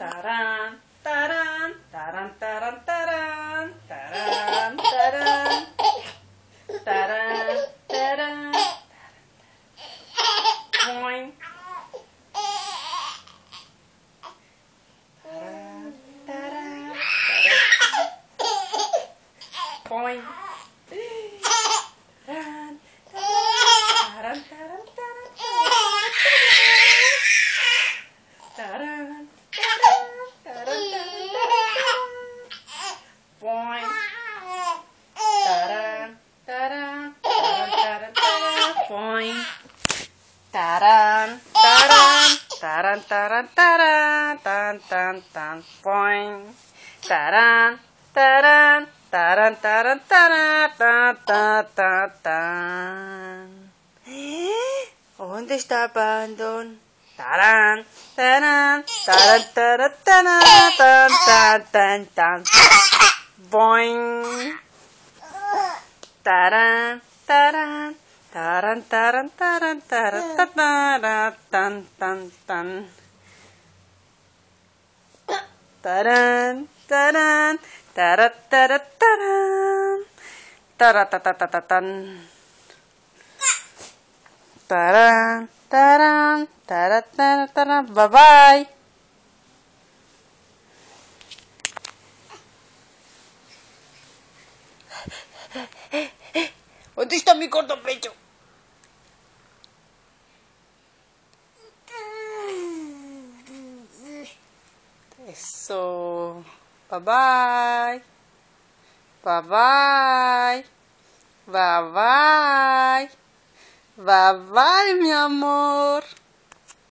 Tarán, tarán, tarán, tarán, tarán, tarán, tarán, tarán, tarán. Boing. Tarán, tarán, tarán. Boing. Tarán, drawing. Ta-dun, ta-dun, ta-dun, ta-dun, ta-dun, dun, dun, dun, boing. Ta-dun, ta-dun, ta-dun, ta-dun, ta-dun, dun, dun, dun, dun. ¿Dónde está Bandon? Ta-dun, ta-dun, ta-dun, ta-dun, ta-dun, dun, dun, dun, dun, boing. Ta-dun. Taran taran taran ya. taran taran tan tan tan. Taran taran tarat tarat taran. Tarat taran Taran taran tarat tarat taran. Bye bye. ¿Dónde está mi corto pecho? Eso. Bye bye. Bye bye. Bye bye. Bye bye, mi amor.